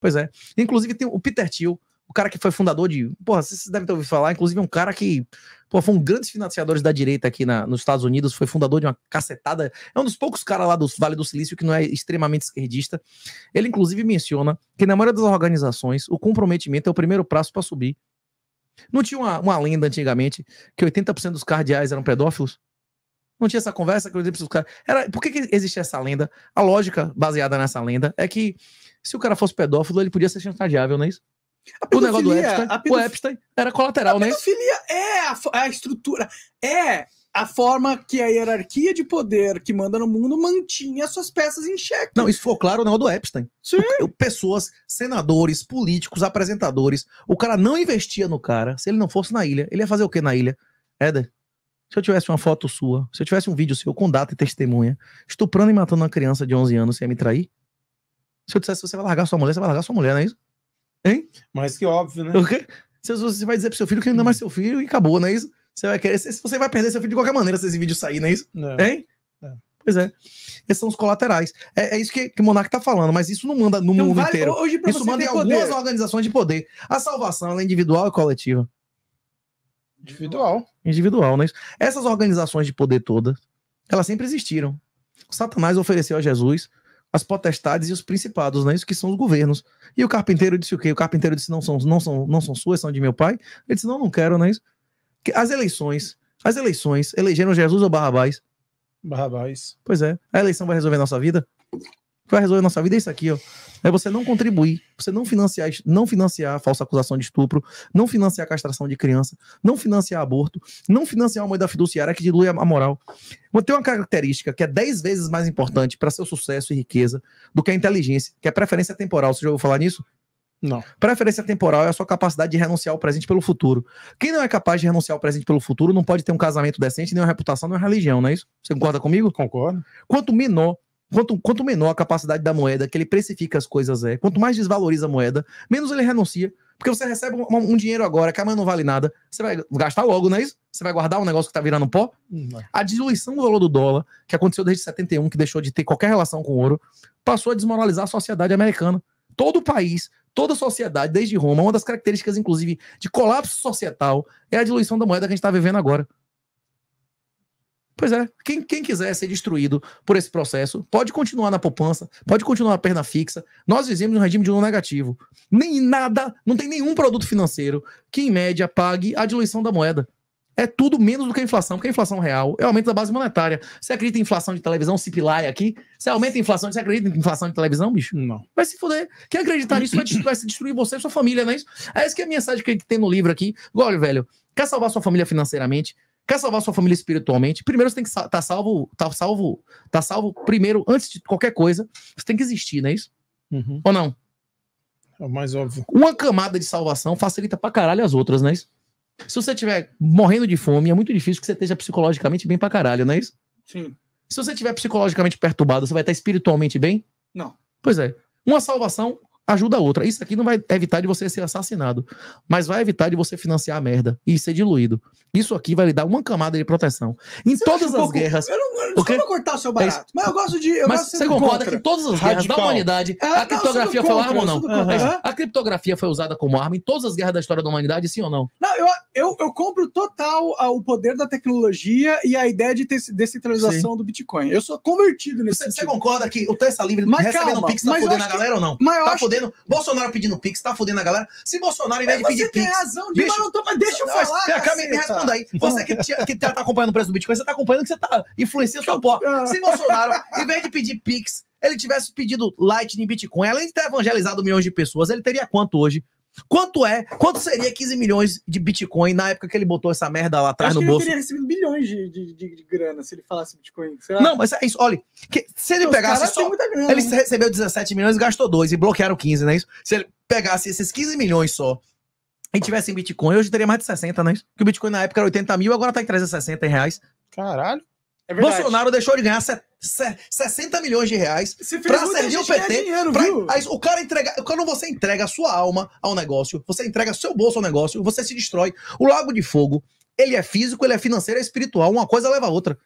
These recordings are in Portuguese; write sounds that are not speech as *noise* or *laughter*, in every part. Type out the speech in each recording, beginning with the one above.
Pois é. Inclusive tem o Peter Thiel, o cara que foi fundador de. Porra, vocês devem ter ouvido falar, inclusive é um cara que pô, foi um grande financiador da direita aqui na, nos Estados Unidos, foi fundador de uma cacetada. É um dos poucos caras lá do Vale do Silício que não é extremamente esquerdista. Ele, inclusive, menciona que na maioria das organizações o comprometimento é o primeiro passo para subir. Não tinha uma, uma lenda antigamente que 80% dos cardeais eram pedófilos? Não tinha essa conversa que eu disse caras. Era, por que, que existe essa lenda? A lógica baseada nessa lenda é que se o cara fosse pedófilo, ele podia ser chantageável, não é isso? o negócio do Epstein, pedof... o Epstein era colateral, né? A pedofilia é a, a, estrutura, é a forma que a hierarquia de poder que manda no mundo mantinha suas peças em xeque. Não, isso foi claro negócio do Epstein. Sim. O, pessoas, senadores, políticos, apresentadores, o cara não investia no cara se ele não fosse na ilha. Ele ia fazer o que na ilha? Éder, se eu tivesse uma foto sua, se eu tivesse um vídeo seu com data e testemunha, estuprando e matando uma criança de 11 anos, você ia me trair? Se eu dissesse você vai largar sua mulher, você vai largar sua mulher, não é isso? Hein? Mais que óbvio, né? O quê? Você vai dizer pro seu filho que ele não é mais seu filho e acabou, não é isso? Você vai querer. Você vai perder seu filho de qualquer maneira se esse vídeo sair, não é isso? É. Hein? É. Pois é. Esses são os colaterais. É, é isso que, que o Monark tá falando, mas isso não manda no então, mundo vale, inteiro. Hoje isso manda em algumas poder. organizações de poder. A salvação é individual e coletiva. Individual. Individual, né? Essas organizações de poder todas, elas sempre existiram. O Satanás ofereceu a Jesus as potestades e os principados, né? Isso que são os governos. E o carpinteiro disse o quê? O carpinteiro disse: não são, não são, não são suas, são de meu pai. Ele disse: não, não quero, não é isso? As eleições, as eleições, elegeram Jesus ou Barrabás? Barrabás. Pois é. A eleição vai resolver a nossa vida? Vai resolver a nossa vida é isso aqui, ó. É você não contribuir, você não financiar, não financiar a falsa acusação de estupro, não financiar a castração de criança, não financiar aborto, não financiar a moeda fiduciária que dilui a moral. Tem uma característica que é 10 vezes mais importante para seu sucesso e riqueza do que a inteligência, que é a preferência temporal. Você já ouviu falar nisso? Não. Preferência temporal é a sua capacidade de renunciar ao presente pelo futuro. Quem não é capaz de renunciar ao presente pelo futuro não pode ter um casamento decente, nem uma reputação, nem uma religião, não é isso? Você concorda comigo? Concordo. Quanto menor Quanto, quanto menor a capacidade da moeda que ele precifica as coisas é, quanto mais desvaloriza a moeda, menos ele renuncia. Porque você recebe um, um dinheiro agora que amanhã não vale nada, você vai gastar logo, não é isso? Você vai guardar um negócio que tá virando pó? Não. A diluição do valor do dólar, que aconteceu desde 71, que deixou de ter qualquer relação com ouro, passou a desmoralizar a sociedade americana. Todo o país, toda a sociedade, desde Roma, uma das características, inclusive, de colapso societal é a diluição da moeda que a gente está vivendo agora. Pois é, quem, quem quiser ser destruído por esse processo, pode continuar na poupança, pode continuar na perna fixa. Nós vivemos um regime de um negativo. Nem nada, não tem nenhum produto financeiro que, em média, pague a diluição da moeda. É tudo menos do que a inflação, porque a inflação real é o aumento da base monetária. Você acredita em inflação de televisão, se pilar aqui? Você aumenta a inflação, você acredita em inflação de televisão, bicho? Não. Vai se foder. Quem acreditar nisso vai, *clears throat* vai se destruir você e sua família, não é isso? É isso que é a mensagem que tem no livro aqui. Olha, velho, quer salvar sua família financeiramente? Quer salvar sua família espiritualmente? Primeiro você tem que estar tá salvo, tá salvo, tá salvo primeiro, antes de qualquer coisa, você tem que existir, não é isso? Uhum. Ou não? É o mais óbvio. Uma camada de salvação facilita pra caralho as outras, não é isso? Se você estiver morrendo de fome, é muito difícil que você esteja psicologicamente bem pra caralho, não é isso? Sim. Se você estiver psicologicamente perturbado, você vai estar espiritualmente bem? Não. Pois é. Uma salvação ajuda a outra. Isso aqui não vai evitar de você ser assassinado, mas vai evitar de você financiar a merda e ser diluído. Isso aqui vai lhe dar uma camada de proteção. Em você todas as pouco... guerras. Eu não, eu não cortar o seu barato, é mas eu gosto de. Eu mas gosto você concorda contra. que em todas as guerras Radical. da humanidade é, a criptografia não, foi arma ou não? Uhum. A criptografia foi usada como arma em todas as guerras da história da humanidade, sim ou não? Não, eu, eu, eu compro total o poder da tecnologia e a ideia de descentralização sim. do Bitcoin. Eu sou convertido nesse Você, você concorda que o Terça Livre mas recebendo calma, Pix tá fodendo a galera ou não? Mas tá fodendo. Que... Bolsonaro pedindo Pix, tá fodendo a galera. Se Bolsonaro, em vez de pedir Pix. Você tem razão, bicho, mas, não tô, mas deixa eu falar. Me, me responda aí. Você que, que tá acompanhando o preço do Bitcoin, você tá acompanhando que você tá influenciando sua porra. Se Bolsonaro, em vez de pedir Pix, ele tivesse pedido Lightning Bitcoin, além de ter evangelizado milhões de pessoas, ele teria quanto hoje? Quanto é? Quanto seria 15 milhões de Bitcoin na época que ele botou essa merda lá atrás no bolso? Ele teria recebido bilhões de, de, de, de, grana se ele falasse Bitcoin. Não, mas é isso. Olha, que, se ele Os pegasse só. Grana, ele né? recebeu 17 milhões e gastou 2 e bloquearam 15, não é isso? Se ele pegasse esses 15 milhões só e tivesse em Bitcoin, hoje teria mais de 60, não é isso? Porque o Bitcoin na época era 80 mil, agora tá em 360 reais. Caralho. É Bolsonaro deixou de ganhar 60 milhões de reais para servir o PT. Dinheiro, pra, aí, o cara entrega. Quando você entrega a sua alma ao negócio, você entrega seu bolso ao negócio, você se destrói. O Lago de Fogo, ele é físico, ele é financeiro, é espiritual. Uma coisa leva a outra.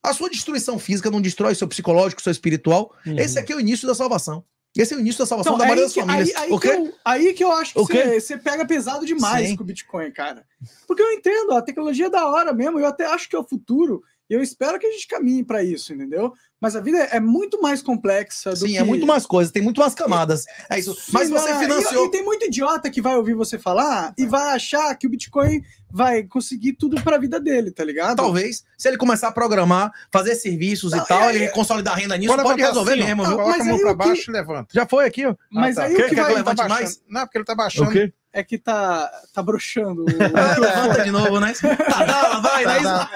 A sua destruição física não destrói seu psicológico, seu espiritual. Uhum. Esse aqui é o início da salvação. Esse é o início da salvação Então, da maioria das que, famílias. aí, aí, o que eu, aí que eu acho que O quê? você você pega pesado demais Sim. com o Bitcoin, cara. Porque eu entendo, a tecnologia é da hora mesmo, eu até acho que é o futuro, e eu espero que a gente caminhe para isso, entendeu? Mas a vida é muito mais complexa do Sim, que... é muito mais coisa, tem muito mais camadas. É isso. Sim, Mas você financiou. E, e tem muito idiota que vai ouvir você falar e vai achar que o Bitcoin vai conseguir tudo para a vida dele, tá ligado? Talvez, se ele começar a programar, fazer serviços Não, e tal, é- ele consolidar renda nisso, Bora pode resolver assim, mesmo, Não, viu? Coloca mas a mão aí pra o que- baixo e levanta. Já foi aqui, ó. Mas Ah, tá. aí Quer- o que vai... que levante Tá mais? Não, porque ele tá baixando. O quê? É que tá, tá broxando. Ah, *laughs* Levanta de novo, né? Tá, dá, vai, né? Tadala.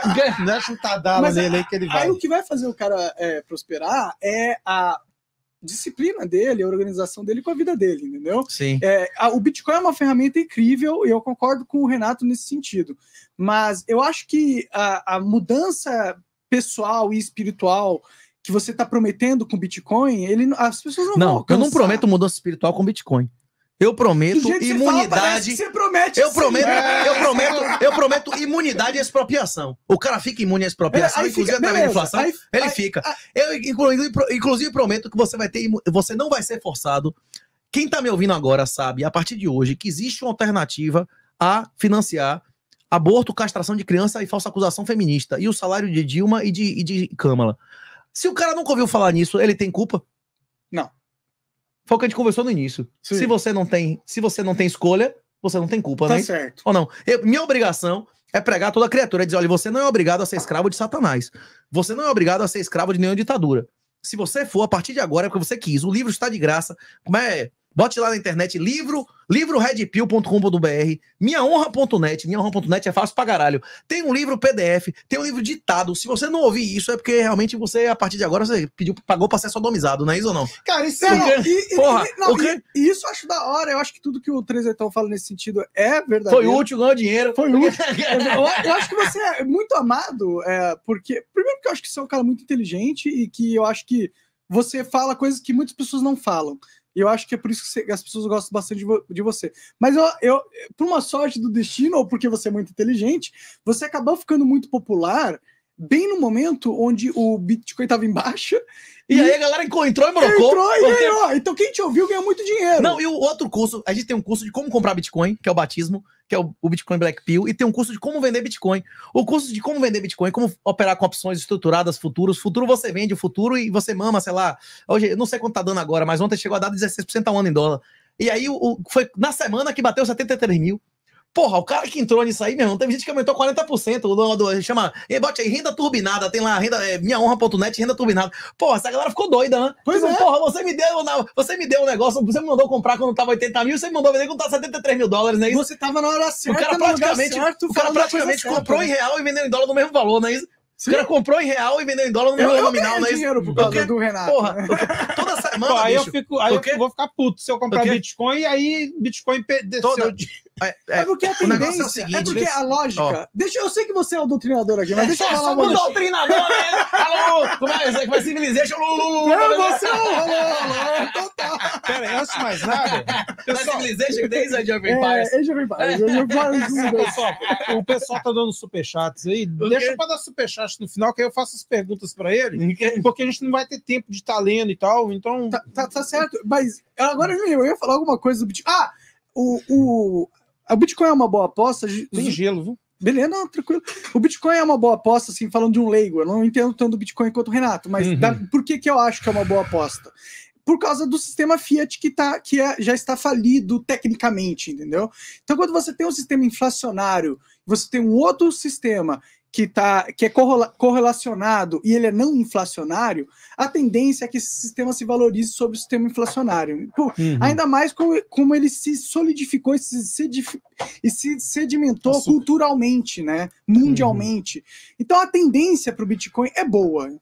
Deixa um tadala Mas nele aí que ele vai. Aí o que vai fazer o cara é, prosperar é a disciplina dele, a organização dele com a vida dele, entendeu? Sim. É, a- o Bitcoin é uma ferramenta incrível e eu concordo com o Renato nesse sentido. Mas eu acho que a, a mudança pessoal e espiritual que você está prometendo com o Bitcoin, ele, não- as pessoas não, vão Não, eu alcançar. não prometo mudança espiritual com Bitcoin. Eu prometo fala, imunidade. você promete Eu sim. prometo, É. eu prometo, eu prometo imunidade e expropriação. O cara fica imune à expropriação, É, inclusive fica- beleza, inflação. aí- ele aí- fica. aí- Eu, inclusive, pro- inclusive, prometo que você vai ter. Você não vai ser forçado. Quem tá me ouvindo agora sabe, a partir de hoje, que existe uma alternativa a financiar aborto, castração de criança e falsa acusação feminista. E o salário de Dilma e de, e de Câmara. Se o cara nunca ouviu falar nisso, ele tem culpa? Foi o que a gente conversou no início. Sim. Se você não tem, se você não tem escolha, você não tem culpa, Tá né? certo. Ou não? Eu- minha obrigação é pregar a toda criatura, é dizer, olha, você não é obrigado a ser escravo de Satanás. Você não é obrigado a ser escravo de nenhuma ditadura. Se você for, a partir de agora, é porque você quis. O livro está de graça. Como é? Bote lá na internet, livro, livroredpill.com.br, minhahonra.net, minhahonra.net é fácil pra caralho. Tem um livro PDF, tem um livro ditado. Se você não ouvir isso, é porque realmente você, a partir de agora, você pediu, pagou pra ser sodomizado, não é isso ou não? Cara, isso é. não, e, Porra, e- não, e- e isso eu acho da hora. Eu acho que tudo que o Trezetão fala nesse sentido é verdadeiro. Foi útil, ganhou dinheiro. Foi útil. *laughs* Eu, eu acho que você é muito amado, é, porque. Primeiro, porque eu acho que você é um cara muito inteligente e que eu acho que você fala coisas que muitas pessoas não falam. E eu acho que é por isso que as pessoas gostam bastante de, vo- de você. Mas eu, eu, por uma sorte do destino, ou porque você é muito inteligente, você acabou ficando muito popular bem no momento onde o Bitcoin estava em baixa. E aí a galera entrou e brocou. entrou e porque- ganhou. Então quem te ouviu ganhou muito dinheiro. Não, e o outro curso, a gente tem um curso de como comprar Bitcoin, que é o batismo, que é o, o Bitcoin Black Pill, e tem um curso de como vender Bitcoin. O curso de como vender Bitcoin, como operar com opções estruturadas futuros. Futuro você vende o futuro e você mama, sei lá. Hoje, eu não sei quanto tá dando agora, mas ontem chegou a dar 16% ao ano em dólar. E aí o- foi na semana que bateu 73 mil. Porra, o cara que entrou nisso aí, meu irmão, teve gente que aumentou 40%. O do, do, chama, e bote aí, renda turbinada, tem lá, renda, é, minhahonra.net, renda turbinada. Porra, essa galera ficou doida, né? Pois Tipo, é. Porra, você me deu, você me deu um negócio, você me mandou comprar quando tava 80 mil, você me mandou vender quando tava 73 mil dólares, né? Você tava na hora O certa, cara no lugar praticamente, certo, o cara praticamente certa, comprou né? em real e vendeu em dólar no mesmo valor, não é isso? O Sim. cara comprou em real e vendeu em dólar no Eu, mesmo eu nominal, é isso? dinheiro por causa Porque, do Renato. Porra, né? toda *laughs* Pô, semana, aí eu bicho. fico, aí O eu vou ficar puto se eu comprar O? Bitcoin e aí Bitcoin desceu Toda- É, É, é, porque a negócio tendência. é o É, seguinte, porque a lógica. Deixa, eu sei que você é o doutrinador aqui, mas deixa eu falar uma coisa. doutrinador, né? Alô, como é, como é Civilization? Não, você é o então tá. Pera antes de mais nada, *laughs* é Civilization, desde Age of Empires. É, dois. pessoal, o pessoal tá dando superchats aí. Deixa pra dar superchat no final, que aí eu faço as perguntas pra ele, porque a gente não vai ter tempo de estar lendo e tal. Então, Tá, tá, tá certo, mas agora eu ia falar alguma coisa do. Ah, o, o, o Bitcoin é uma boa aposta. tem gelo, viu? Beleza, não, tranquilo. O Bitcoin é uma boa aposta, assim, falando de um leigo. Eu não entendo tanto do Bitcoin quanto o Renato, mas Uhum. da- por que, que eu acho que é uma boa aposta? Por causa do sistema Fiat que, tá, que é- já está falido tecnicamente, entendeu? Então, quando você tem um sistema inflacionário, você tem um outro sistema que, tá, que é correla- correlacionado e ele é não inflacionário, a tendência é que esse sistema se valorize sobre o sistema inflacionário. Pô, Uhum. Ainda mais como, como ele se solidificou e se, e se sedimentou Nossa. culturalmente, né? Mundialmente. Então a tendência para o Bitcoin é boa.